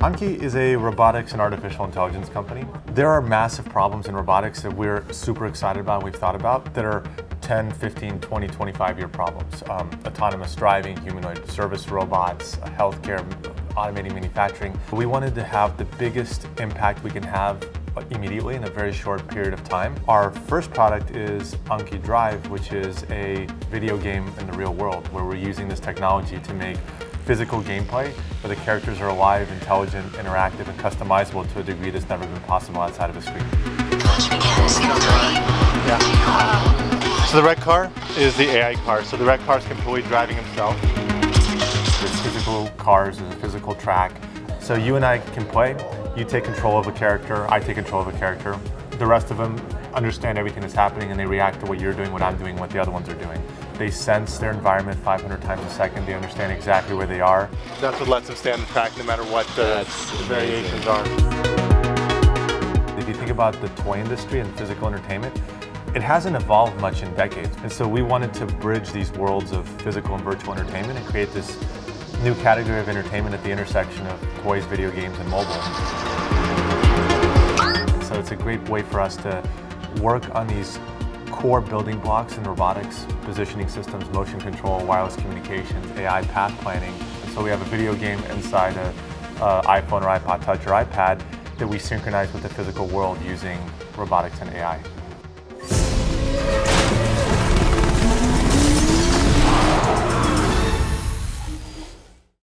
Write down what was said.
Anki is a robotics and artificial intelligence company. There are massive problems in robotics that we're super excited about, and we've thought about, that are 10, 15, 20, 25 year problems. Um, autonomous driving, humanoid service robots, healthcare, automating manufacturing. We wanted to have the biggest impact we can have immediately in a very short period of time. Our first product is Anki Drive, which is a video game in the real world where we're using this technology to make physical gameplay where the characters are alive, intelligent, interactive, and customizable to a degree that's never been possible outside of a screen. Yeah. So the red car is the AI car. So the red car is completely driving himself. There's physical cars, there's a physical track. So you and I can play. You take control of a character, I take control of a character. The rest of them understand everything that's happening and they react to what you're doing, what I'm doing, what the other ones are doing. They sense their environment 500 times a second. They understand exactly where they are. That's what lets them stay on the track no matter what the, the variations are. If you think about the toy industry and physical entertainment, it hasn't evolved much in decades. And so we wanted to bridge these worlds of physical and virtual entertainment and create this new category of entertainment at the intersection of toys, video games, and mobile. So it's a great way for us to work on these core building blocks in robotics, positioning systems, motion control, wireless communications, AI path planning. And so we have a video game inside an iPhone or iPod Touch or iPad that we synchronize with the physical world using robotics and AI.